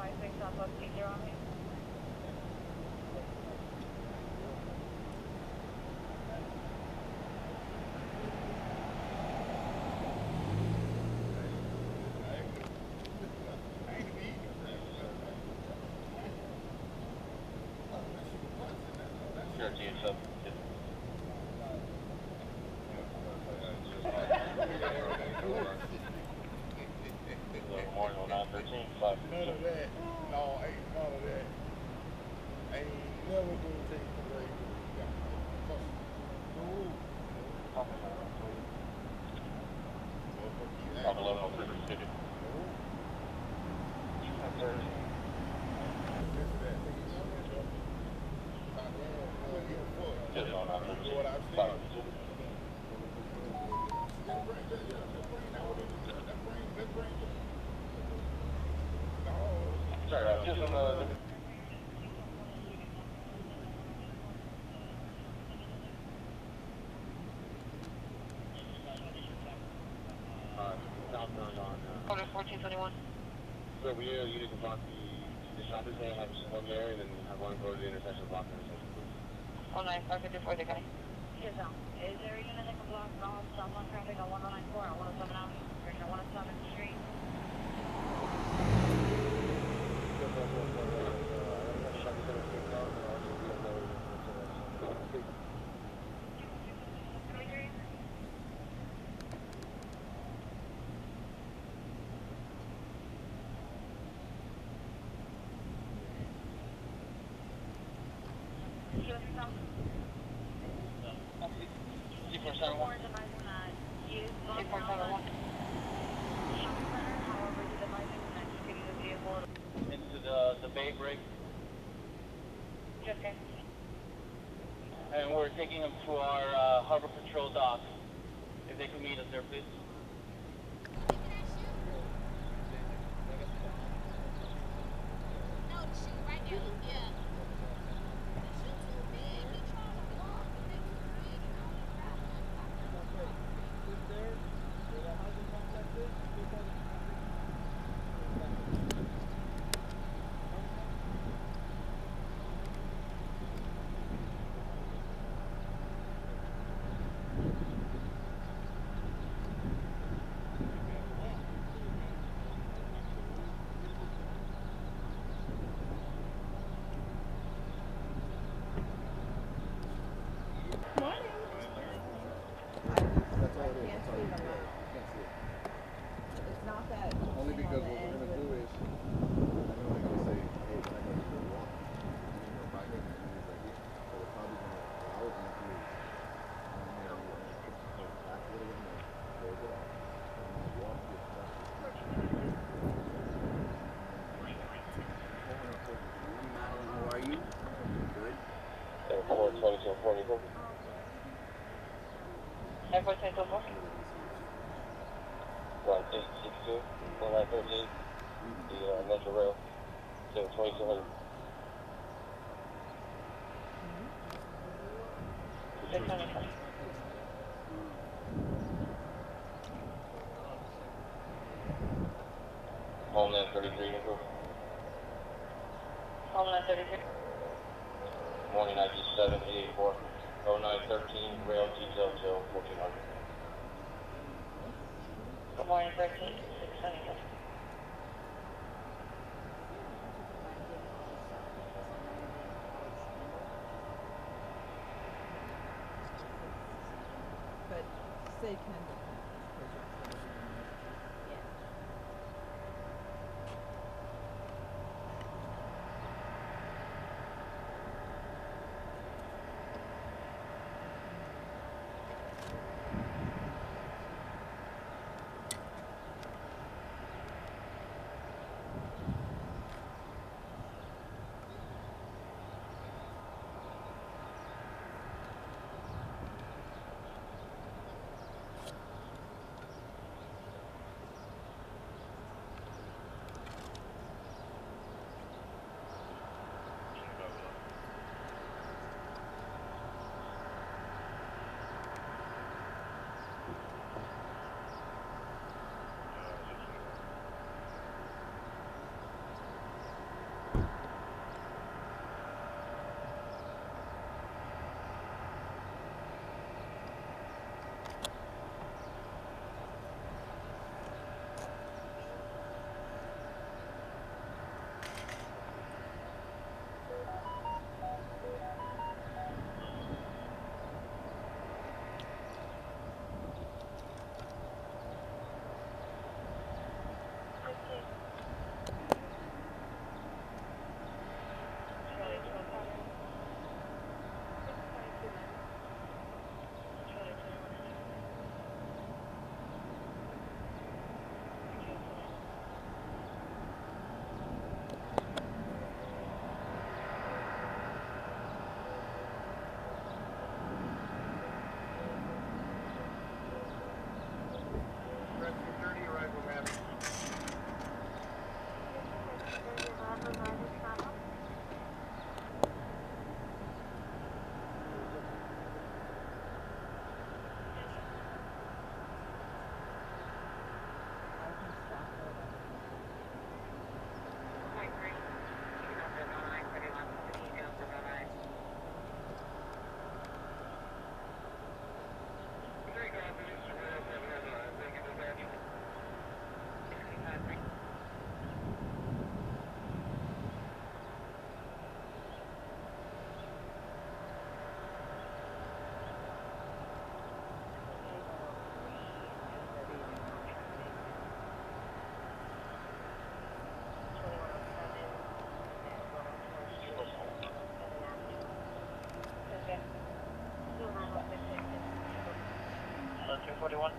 56 Southwest T0 on me. Sure. Memorial 913, 5 None of that. No, ain't none of that. Ain't never gonna take the way. Pop 11 on River City. Just on 913, 5 Sorry, uh, just on the. Uh, southbound on, uh, Order 1421. so we, uh, you need to block the, the shopping center, have one there, and then have one go to the intersection, block the intersection, please. Oh, 9554, they got it. Yes, um, is there a unit that can block all southbound traffic on 1094 and 107 out, or no, 107 Hear you? US South. Four is advising that use Long Island Shopping Center, however, he's advising that you can use the vehicle. Into Bay Break, okay. and we're taking them to our, uh, Harbor Patrol dock. If they can meet us there, please. No, the shoe right there. Yeah. The shoe too big. He trying to block the nigga big and all that crap. It's not that. Only thing on because the what we're end gonna with- do is, I know they're gonna say, hey, can I go to the walk? And you're right here, and you're right here. So we're probably gonna, what I was gonna do is, I'm gonna, I'm gonna put the back a little bit more, close it off, and then walk this back. Madeline, how are you? Good. Seven four twenty-two forty-four. Airport 1024. One eight six two, one nine thirteen, the, uh, Metro Rail, twenty-two hundred. Six twenty-five. Homeland thirty-three. Homeland 33. Morning ninety-seven eighty-four, oh nine thirteen, rail detail till fourteen hundred. Good morning, 13, 675. But say Kendall. 41.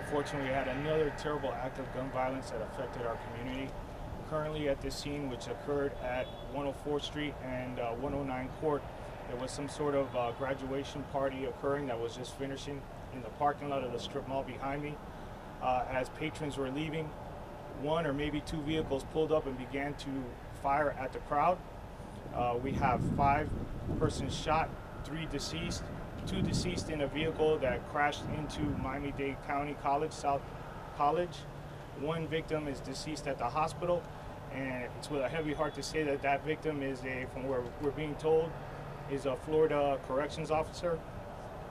It's okay. We had another terrible act of gun violence that affected our community. Currently at this scene, which occurred at 104th Street and uh, 109 Court, there was some sort of uh, graduation party occurring that was just finishing in the parking lot of the strip mall behind me. Uh, as patrons were leaving, one or maybe two vehicles pulled up and began to fire at the crowd. Uh, we have five persons shot, three deceased, two deceased in a vehicle that crashed into Miami-Dade County College, South College. One victim is deceased at the hospital, and it's with a heavy heart to say that that victim is a, from where we're being told, is a Florida corrections officer.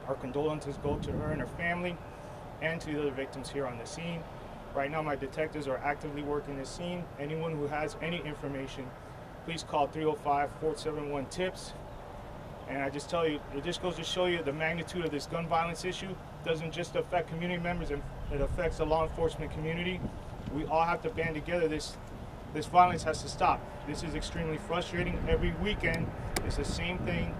Our condolences go to her and her family, and to the other victims here on the scene. Right now, my detectives are actively working the scene. Anyone who has any information, please call 305-471-TIPS. And I just tell you, it just goes to show you the magnitude of this gun violence issue. It doesn't just affect community members, it affects the law enforcement community. We all have to band together. This, this violence has to stop. This is extremely frustrating. Every weekend, it's the same thing,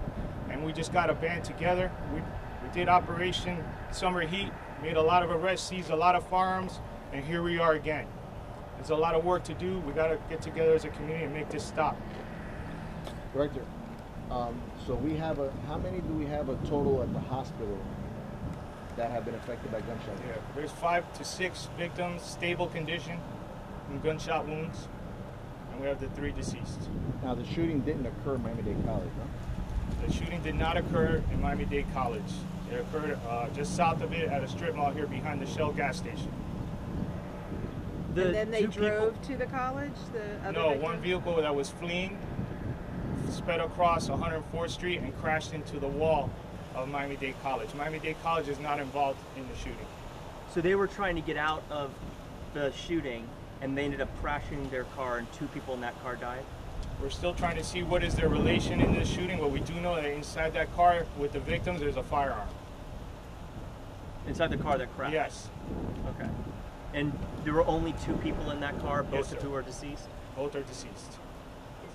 and we just got to band together. We, we did Operation Summer Heat, made a lot of arrests, seized a lot of firearms, and here we are again. There's a lot of work to do. We got to get together as a community and make this stop. Director, um, so we have a, how many do we have a total at the hospital that have been affected by gunshot? Yeah, there's five to six victims, stable condition, from gunshot wounds, and we have the three deceased. Now, the shooting didn't occur in Miami-Dade College, no? The shooting did not occur in Miami-Dade College. It occurred uh, just south of it at a strip mall here behind the Shell gas station. The And then they two people- drove to the college, the other No, victim? one vehicle that was fleeing sped across 104th Street and crashed into the wall of Miami-Dade College. Miami-Dade College is not involved in the shooting. So they were trying to get out of the shooting, and they ended up crashing their car, and two people in that car died. We're still trying to see what is their relation in this shooting, but we do know that inside that car with the victims, there's a firearm. Inside the car that crashed. Yes, Okay. And there were only two people in that car, both Yes, of who are deceased. both are deceased.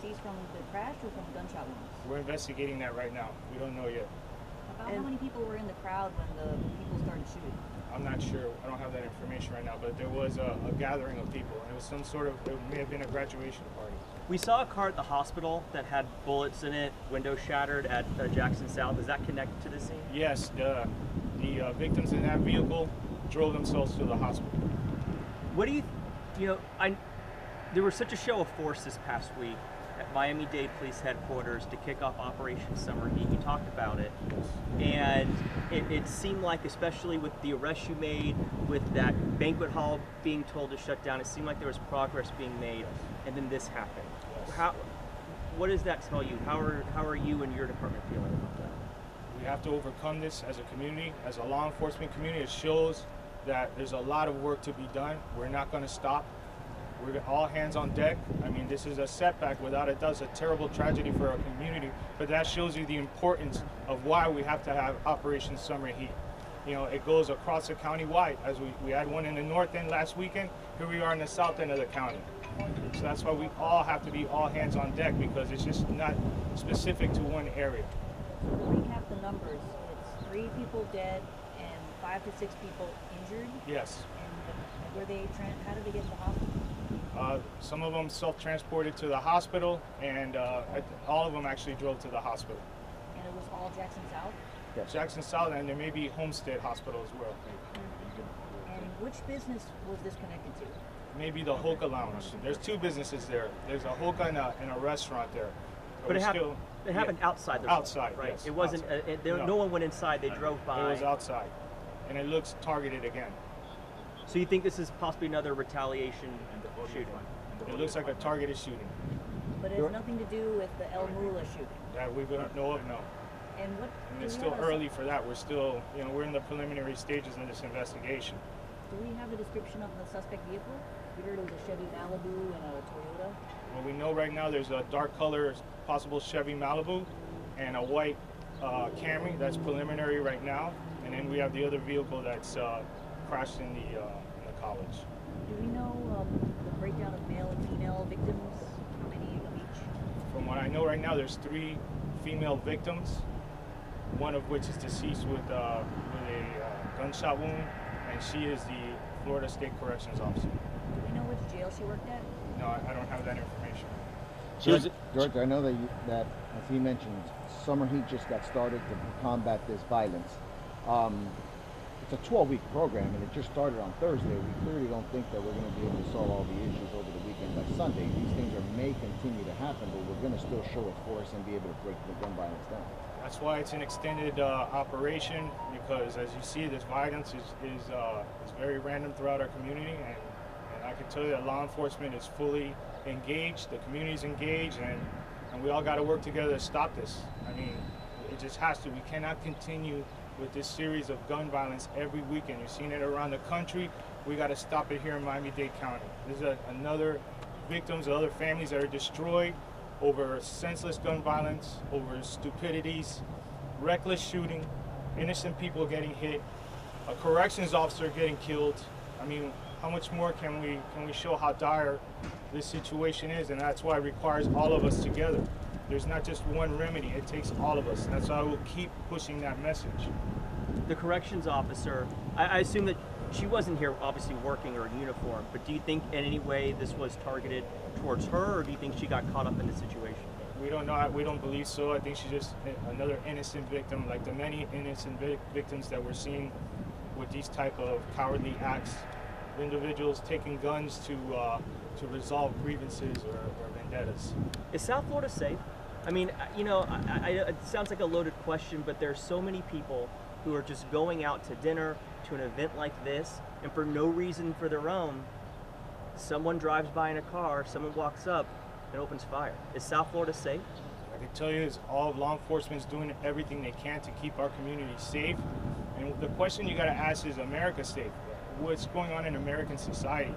Deceased from the crash or from gunshot wounds? We're investigating that right now. We don't know yet. About how many people were in the crowd when the people started shooting? I'm not sure. I don't have that information right now, but there was a, a gathering of people. And it was some sort of, it may have been a graduation party. We saw a car at the hospital that had bullets in it, window shattered at uh, Jackson South. Is that connected to the scene? Yes, the, the uh, victims in that vehicle drove themselves to the hospital. What do you, you know, I, there was such a show of force this past week at Miami-Dade Police Headquarters to kick off Operation Summer Heat. You talked about it, and it, it seemed like, especially with the arrest you made, with that banquet hall being told to shut down, it seemed like there was progress being made, and then this happened. How, what does that tell you? How are how are you and your department feeling about that? We have to overcome this as a community, as a law enforcement community. It shows that there's a lot of work to be done. We're not going to stop. We're all hands on deck. I mean, this is a setback without a doubt. A terrible tragedy for our community, but that shows you the importance of why we have to have Operation Summer Heat. You know, it goes across the county wide. As we, we had one in the north end last weekend, here we are in the south end of the county. So that's why we all have to be all hands on deck because it's just not specific to one area. To recap the numbers, it's three people dead and five to six people injured. Yes. And were they, how did they get to the hospital? Uh, some of them self-transported to the hospital, and uh, all of them actually drove to the hospital. And it was all Jackson South? Jackson South, and there may be Homestead Hospital as well. And Which business was this connected to? Maybe the Hookah Lounge. There's two businesses there. There's a hookah and a, and a restaurant there. But it, we're hap- still- it happened yeah, outside the Outside, right? yes, it wasn't. outside. Uh, it, there, No. no. one went inside. They drove by. It was outside, and it looks targeted again. So you think this is possibly another retaliation shooting? It looks like a targeted shooting But it has nothing to do with the El Mula shooting. that we don't know of. No, And what? and it's still early for that. We're still, you know, we're in the preliminary stages of this investigation. Do we have a description of the suspect vehicle? We heard it was a Chevy Malibu and a Toyota. Well, we know right now, there's a dark color possible Chevy Malibu and a white uh, Camry. That's preliminary right now, and then we have the other vehicle that's uh, crashed in the uh, in the college. Do we know um, the breakdown of male and female victims? How many of each? From what I know right now, there's three female victims, one of which is deceased with, uh, with a uh, gunshot wound, and she is the Florida State Corrections Officer. Do we know which jail she worked at? No, I, I don't have that information. George, George, I know that you, that as he mentioned, summer heat just got started to combat this violence. Um, it's a 12-week program, and it just started on Thursday. We clearly don't think that we're going to be able to solve all the issues over the weekend by Sunday. These things are, may continue to happen, but we're going to still show a force and be able to break the gun violence down. That's why it's an extended uh, operation because, as you see, this violence is is, uh, is very random throughout our community, and, and I can tell you that law enforcement is fully engaged, the community is engaged, and and we all got to work together to stop this. I mean, it just has to. We cannot continue with this series of gun violence every weekend. You're seeing it around the country. We got to stop it here in Miami-Dade County. There's a, another victims, of other families that are destroyed over senseless gun violence, over stupidities, reckless shooting, innocent people getting hit, a corrections officer getting killed. I mean, how much more can we can we show how dire this situation is? And that's why it requires all of us together. There's not just one remedy; it takes all of us. And that's why I will keep pushing that message. The corrections officer. I, I assume that she wasn't here, obviously working or in uniform. But do you think in any way this was targeted towards her, or do you think she got caught up in the situation? We don't know. We don't believe so. I think she's just another innocent victim, like the many innocent vic- victims that we're seeing with these type of cowardly acts. Individuals taking guns to uh, to resolve grievances or, or vendettas. Is South Florida safe? I mean, you know, I, I, it sounds like a loaded question, but there's so many people who are just going out to dinner, to an event like this, and for no reason for their own, someone drives by in a car, someone walks up and opens fire. Is South Florida safe? I can tell you is all of law enforcement is doing everything they can to keep our community safe. And the question you got to ask is, America safe? What's going on in American society?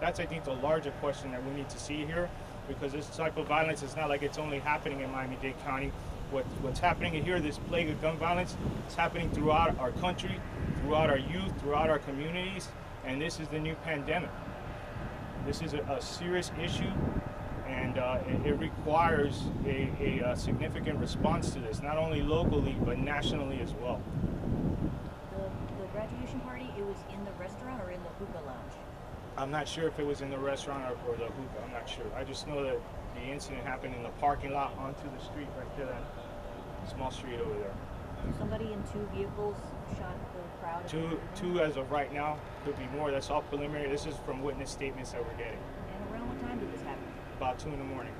That's, I think, the larger question that we need to see here, because this type of violence is not like it's only happening in Miami-Dade County. What, what's happening here, this plague of gun violence, is happening throughout our country, throughout our youth, throughout our communities, and this is the new pandemic. This is a, a serious issue, and uh, it, it requires a, a, uh significant response to this, not only locally but nationally as well. The, the graduation party, it was in the restaurant or in the hookah lounge? I'm not sure if it was in the restaurant or, or the hookah. I'm not sure. I just know that the incident happened in the parking lot onto the street right there, that small street over there. Somebody in two vehicles shot the crowd. Two, two as of right now. Could be more. That's all preliminary. This is from witness statements that we're getting. And around what time did this happen? About two in the morning.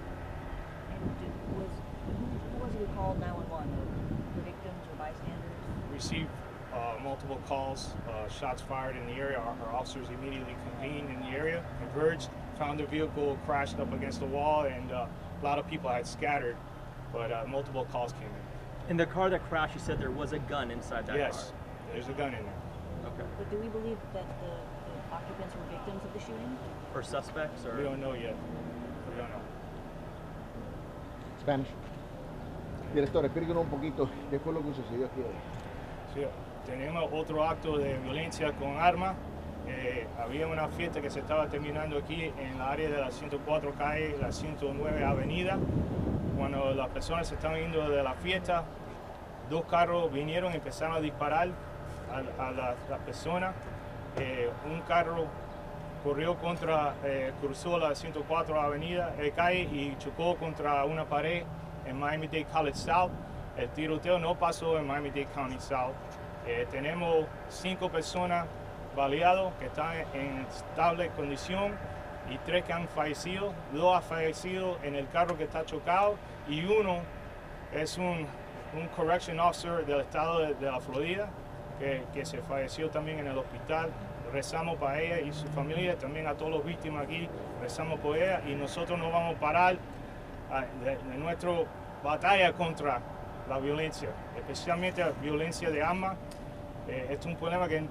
And did, was who, who was it who called 911? The, the victims or bystanders? received uh, multiple calls, uh, shots fired in the area. Our, our officers immediately convened in the area, converged, found the vehicle crashed up against the wall, and uh, a lot of people had scattered, but uh, multiple calls came in. In the car that crashed, you said there was a gun inside that yes, there's a gun in there. Okay. But do we believe that the, the occupants were victims of the shooting? Or suspects, or We don't know yet. We don't know. Spanish. Director, explíquenos un poquito qué fue lo que sucedió aquí hoy. Sí, tenemos otro acto de violencia con armas. Eh, había una fiesta que se estaba terminando aquí en la área de la 104 calle, la 109 avenida. Cuando las personas se estaban yendo de la fiesta, dos carros vinieron y empezaron a disparar a, las personas. Eh, un carro corrió contra, eh, cruzó la 104 avenida, calle y chocó contra una pared en Miami-Dade College South. El tiroteo no pasó en Miami-Dade County South. Eh, tenemos cinco personas baleados que están en estable condición y tres que han fallecido. Dos han fallecido en el carro que está chocado y uno es un, correction officer del estado de, la Florida que, se falleció también en el hospital. Rezamos para ella y su familia, también a todas las víctimas aquí, rezamos por ella y nosotros no vamos a parar ah, de nuestra batalla contra la violencia, especialmente la violencia de armas. Eh, es un problema que,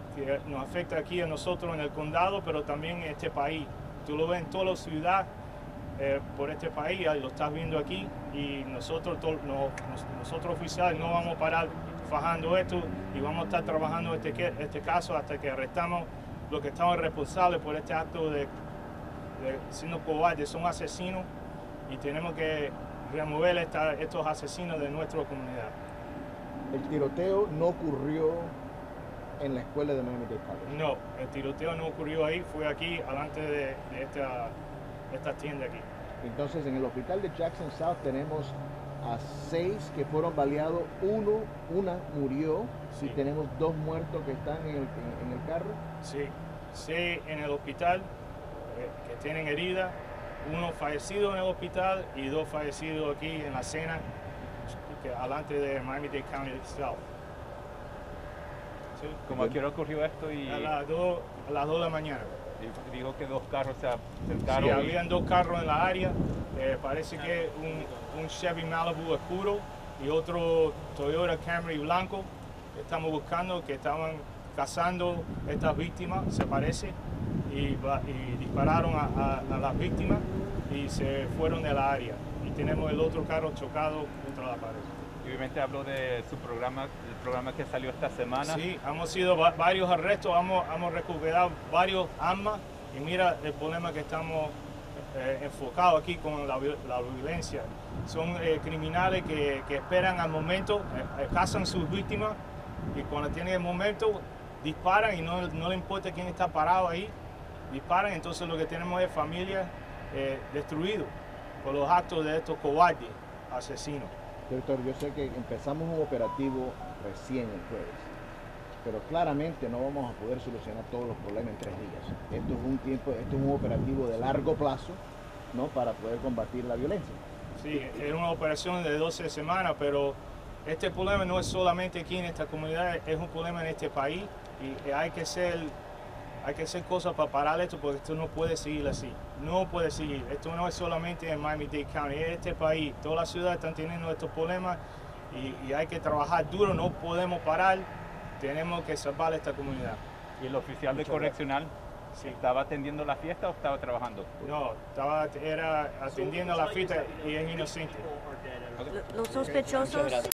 nos afecta aquí a nosotros en el condado, pero también en este país. Tú lo ves en toda la ciudad eh, por este país, lo estás viendo aquí y nosotros, nosotros oficiales no vamos a parar fajando esto y vamos a estar trabajando este, este caso hasta que arrestamos los que estaban responsables por este acto de, de siendo cobardes, son asesinos y tenemos que remover estos asesinos de nuestra comunidad. El tiroteo no ocurrió en la escuela de Miami Dade College. No, el tiroteo no ocurrió ahí, fue aquí, delante de, de esta, esta tienda aquí. Entonces, en el hospital de Jackson South tenemos a seis que fueron baleados, uno, una murió Sí. y tenemos dos muertos que están en el, en- en el carro. Sí, sí, en el hospital, eh, que tienen herida, uno fallecido en el hospital y dos fallecidos aquí en la cena, que, delante de Miami-Dade County South. Sí, ¿Cómo a qué hora ocurrió esto? Y a las 2 a las dos de la mañana. dijo, dijo que dos carros se acercaron. y- habían dos carros en la área, eh, parece que un, un Chevy Malibu oscuro y otro Toyota Camry blanco estamos buscando, que estaban cazando estas víctimas, se parece, y, y dispararon a, a- a las víctimas y se fueron de la área. Y tenemos el otro carro chocado contra la pared. Obviamente habló de su programa, el programa que salió esta semana. Sí, hemos sido va- varios arrestos, hemos, hemos recuperado varios armas y mira el problema que estamos eh, enfocados aquí con la, vi- la violencia. Son eh, criminales que, esperan al momento, eh, eh, cazan sus víctimas y cuando tienen el momento disparan y no, le importa quién está parado ahí, disparan. Entonces lo que tenemos es familias eh, destruidas por los actos de estos cobardes asesinos. Doctor, yo sé que empezamos un operativo recién el jueves, pero claramente no vamos a poder solucionar todos los problemas en tres días. Esto es un tiempo, esto es un operativo de largo plazo, ¿no? Para poder combatir la violencia. Sí, es una operación de 12 semanas, pero este problema no es solamente aquí en esta comunidad, es un problema en este país y hay que hacer, hay que hacer cosas para parar esto porque esto no puede seguir así. No puede seguir. Esto no es solamente en Miami-Dade County, es este país. Todas las ciudades están teniendo estos problemas y, y hay que trabajar duro, no podemos parar. Tenemos que salvar esta comunidad. ¿Y el oficial de correccional Sí. estaba atendiendo la fiesta o estaba trabajando? No, estaba era atendiendo la fiesta y es inocente. Los sospechosos